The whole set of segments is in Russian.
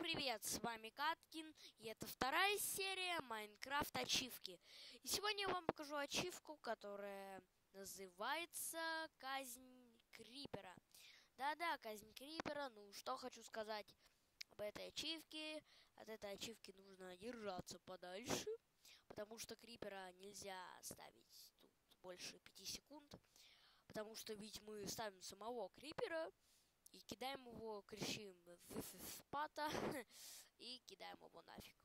привет, с вами Каткин, и это вторая серия Майнкрафт ачивки. И сегодня я вам покажу ачивку, которая называется Казнь Крипера. Да-да, Казнь Крипера, ну что хочу сказать об этой ачивке. От этой ачивки нужно держаться подальше, потому что Крипера нельзя ставить тут больше 5 секунд. Потому что ведь мы ставим самого Крипера, и кидаем его, кричим спата и кидаем его нафиг.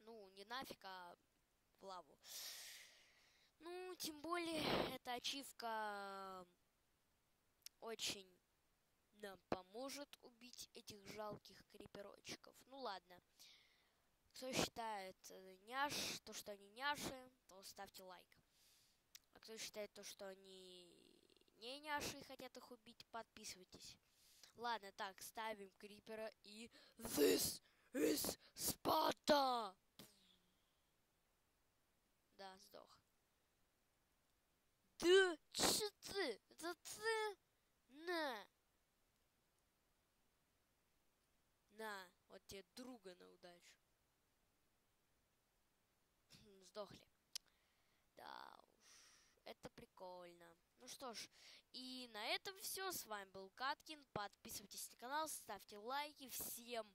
Ну, не нафиг, а в лаву. Ну, тем более, эта ачивка очень нам поможет убить этих жалких криперочков. Ну ладно. Кто считает э, няш, то, что они няши, то ставьте лайк. А кто считает то, что они не няши хотят их убить, подписывайтесь. Ладно, так, ставим крипера и... This is Sparta! Да, сдох. Да, че ты? Это ты? На! На, вот тебе друга на удачу. Сдохли. Да уж. Это прикольно. Ну что ж, и на этом все. С вами был Каткин. Подписывайтесь на канал, ставьте лайки. Всем